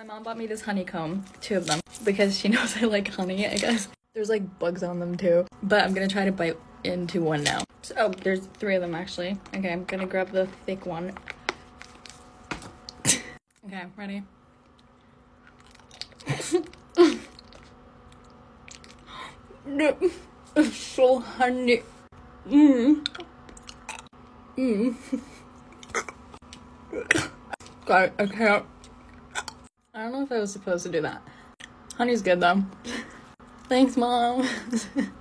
My mom bought me this honeycomb, two of them, because she knows I like honey, I guess. There's like bugs on them too. But I'm gonna try to bite into one now. So, oh, there's three of them actually. Okay, I'm gonna grab the thick one. okay, ready? it's so honey. Mmm. Mmm. God, I can't. I don't know if I was supposed to do that. Honey's good though. Thanks, mom.